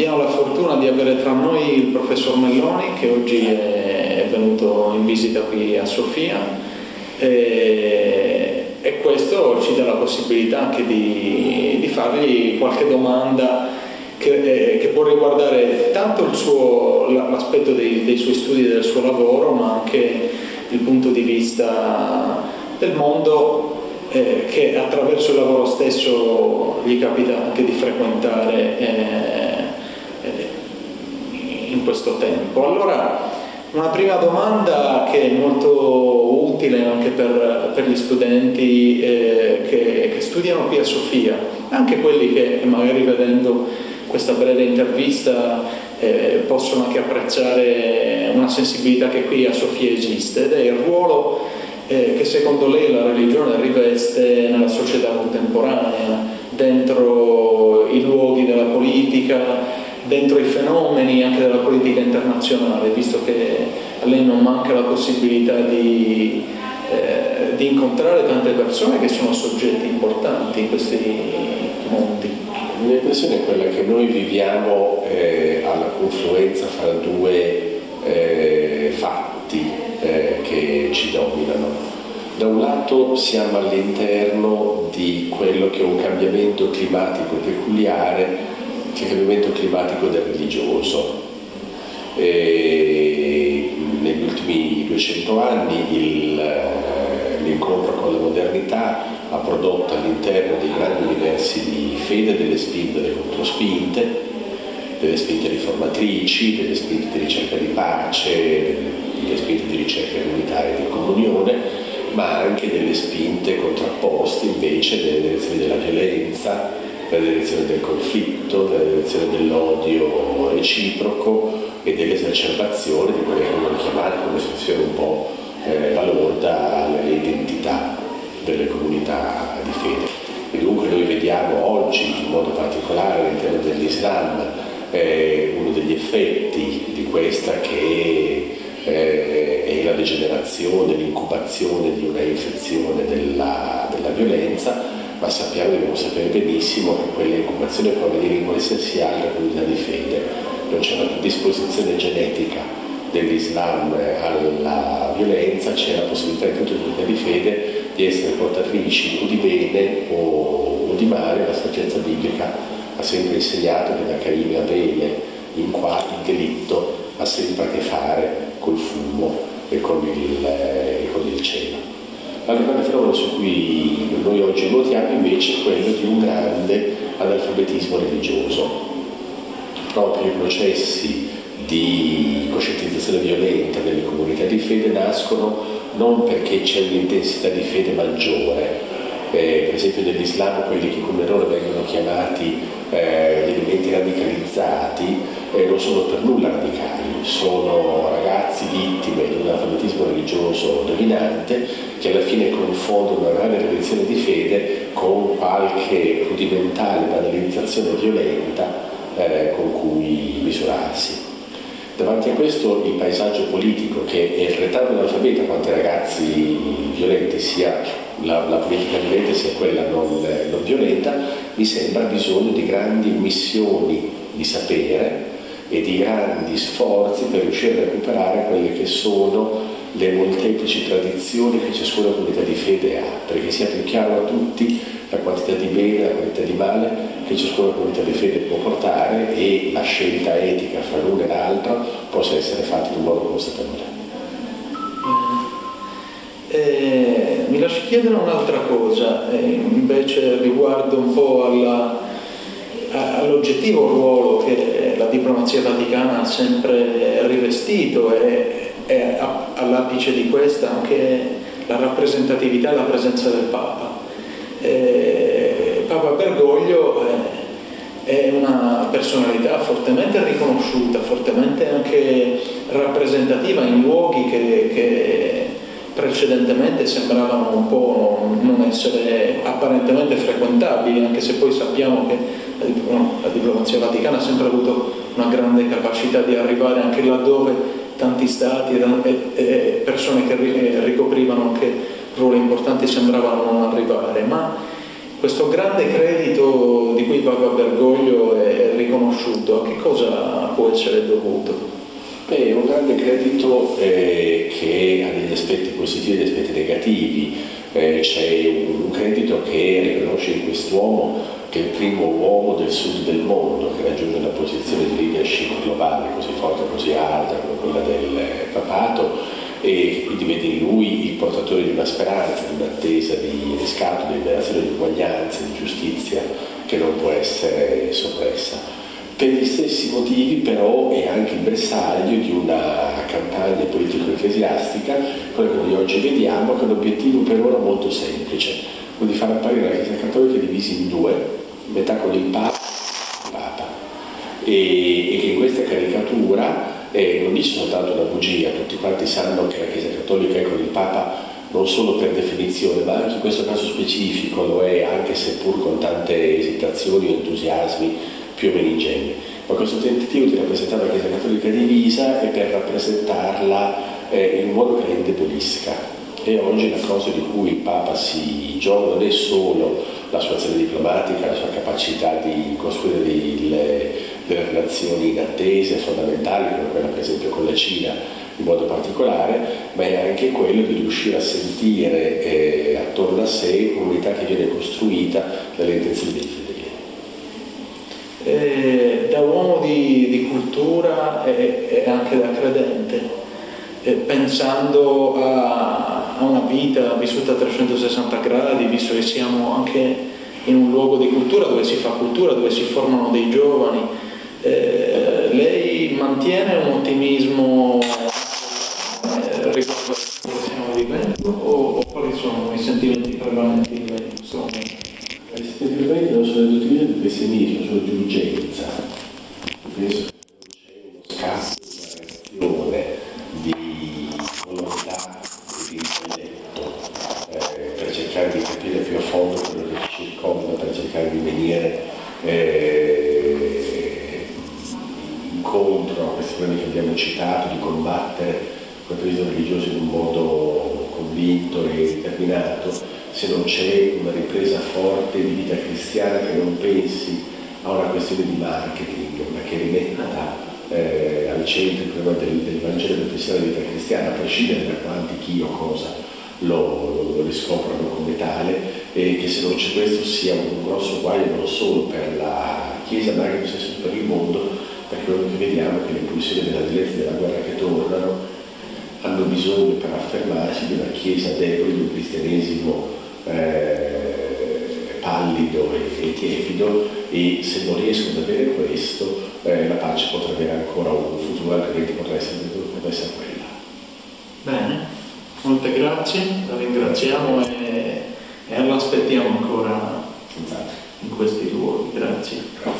abbiamo la fortuna di avere tra noi il professor Melloni che oggi è venuto in visita qui a Sofia e, e questo ci dà la possibilità anche di, di fargli qualche domanda che, eh, che, può riguardare tanto l'aspetto dei, dei, suoi studi e del suo lavoro, ma anche il punto di vista del mondo eh, che attraverso il lavoro stesso gli capita anche di frequentare eh, in questo tempo. Allora, una prima domanda che è molto utile anche per, per gli studenti eh, che, che, studiano qui a Sofia, anche quelli che magari vedendo questa breve intervista eh, possono anche apprezzare una sensibilità che qui a Sofia esiste ed è il ruolo eh, che secondo lei la religione riveste nella società contemporanea, dentro i luoghi della politica, dentro i fenomeni anche della politica internazionale, visto che a lei non manca la possibilità di, eh, di incontrare tante persone che sono soggetti importanti in questi mondi. La mia impressione è quella che noi viviamo eh, alla confluenza fra due eh, fatti eh, che ci dominano. Da un lato siamo all'interno di quello che è un cambiamento climatico peculiare, che è il cambiamento climatico del religioso. E negli ultimi 200 anni l'incontro con la modernità ha prodotto all'interno dei grandi universi di fede delle spinte e delle controspinte, delle spinte riformatrici, delle spinte di ricerca di pace, delle spinte di ricerca comunitaria e di comunione, ma anche delle spinte contrapposte invece delle direzioni della violenza, della direzione del conflitto, della direzione dell'odio reciproco e dell'esacerbazione di quelle che vengono chiamate come espressione un po' eh, balorda le identità delle comunità di fede. E dunque noi vediamo oggi, in modo particolare all'interno dell'Islam, eh, uno degli effetti di questa che eh, è la degenerazione, l'incubazione di una infezione della, della violenza, ma sappiamo, dobbiamo sapere benissimo che quella incubazione può avvenire in qualsiasi altra comunità di fede, non c'è una predisposizione genetica dell'Islam alla violenza, c'è la possibilità in tutte le comunità di fede di essere portatrici o di bene o, o di male, la saggezza biblica ha sempre insegnato che da Caino a Abele in qua il delitto ha sempre a che fare col fumo e con il, eh, con il cielo. Grande fenomeno su cui noi oggi notiamo invece è quello di un grande analfabetismo religioso. Proprio i processi di coscientizzazione violenta nelle comunità di fede nascono non perché c'è un'intensità di fede maggiore, eh, per esempio nell'Islam quelli che come errore vengono chiamati eh, gli elementi radicalizzati eh, non sono per nulla radicali, sono ragazzi vittime di un analfabetismo religioso dominante che alla fine confondono una grande tradizione di fede con qualche rudimentale banalizzazione violenta eh, con cui misurarsi. Davanti a questo il paesaggio politico che è il retardo dell'alfabeta quanto ai ragazzi violenti sia la, la politica violenta sia quella non, non violenta, mi sembra bisogno di grandi missioni di sapere e di grandi sforzi per riuscire a recuperare quelle che sono le molteplici tradizioni che ciascuna comunità di fede ha, perché sia più chiaro a tutti la quantità di bene la quantità di male che ciascuna comunità di fede può portare e la scelta etica fra l'una e l'altra possa essere fatta in un modo consapevole. Eh, mi lasci chiedere un'altra cosa, eh, invece riguardo un po' all'oggettivo ruolo che la diplomazia vaticana ha sempre rivestito e, e all'apice di questa anche la rappresentatività e la presenza del Papa. Eh, Papa Bergoglio eh, è una personalità fortemente riconosciuta, fortemente anche rappresentativa in luoghi che, che precedentemente sembravano un po' non essere apparentemente frequentabili, anche se poi sappiamo che la diplomazia vaticana ha sempre avuto una grande capacità di arrivare anche laddove tanti stati e persone che ricoprivano anche ruoli importanti sembravano non arrivare, ma questo grande credito di cui Papa Bergoglio è riconosciuto, a che cosa può essere dovuto? Beh, è un grande credito eh, che ha degli aspetti positivi e degli aspetti negativi. Eh, c'è un, un, credito che riconosce in quest'uomo che è il primo uomo del sud del mondo che raggiunge una posizione di leadership globale così forte, così alta come quella del papato e quindi vede in lui il portatore di una speranza, di un'attesa di riscatto, di liberazione, di uguaglianza, di giustizia che non può essere soppressa. Per gli stessi motivi però è anche il bersaglio di una campagna politico-ecclesiastica, quella che noi oggi vediamo, che ha un obiettivo per ora molto semplice, quello di far apparire la Chiesa Cattolica divisa in due, metà con il Papa e il Papa. E, e che in questa caricatura eh, non dice soltanto una bugia, tutti quanti sanno che la Chiesa Cattolica è con il Papa non solo per definizione, ma anche in questo caso specifico lo è, anche seppur con tante esitazioni o entusiasmi o meno ingenui. Ma questo tentativo di rappresentare la Chiesa Cattolica divisa è per rappresentarla eh, in un modo che la indebolisca. E oggi la cosa di cui il Papa si gioca non è solo la sua azione diplomatica, la sua capacità di costruire delle, delle relazioni inattese, fondamentali, come quella per esempio con la Cina in modo particolare, ma è anche quello di riuscire a sentire eh, attorno a sé un'unità che viene costruita dalle intenzioni dei fedeli eh, da uomo di, di cultura e, e, anche da credente, eh, pensando a, a, una vita vissuta a 360 gradi, visto che siamo anche in un luogo di cultura dove si fa cultura, dove si formano dei giovani, eh, lei mantiene un ottimismo eh, riguardo a quello che stiamo vivendo o, o quali sono i sentimenti prevalenti in questo momento? Semplicemente non sono di di pessimismo, sono di urgenza. Penso c'è uno scasso di una reazione di volontà e di intelletto eh, per cercare di capire più a fondo quello che ci circonda, per cercare di venire eh, incontro a questi problemi che abbiamo citato, di combattere quel periodo religioso in un modo convinto e determinato. Se non c'è una ripresa forte di vita cristiana che non pensi a una questione di marketing, ma che rimetta eh, al centro del, del Vangelo del pensiero della vita cristiana, a prescindere da quanti chi o cosa lo, lo, riscoprono come tale, e che se non c'è questo sia un grosso guaio non solo per la Chiesa, ma anche per il mondo, perché quello che vediamo è che le pulsioni della violenza e della guerra che tornano hanno bisogno per affermarsi di una Chiesa debole, di un cristianesimo eh, pallido e, e, tiepido e se non riescono ad avere questo eh, la pace potrà avere ancora un futuro, altrimenti potrà essere, potrà essere quella. Bene, molte grazie, la ringraziamo e, e l'aspettiamo ancora in questi luoghi. Grazie. grazie.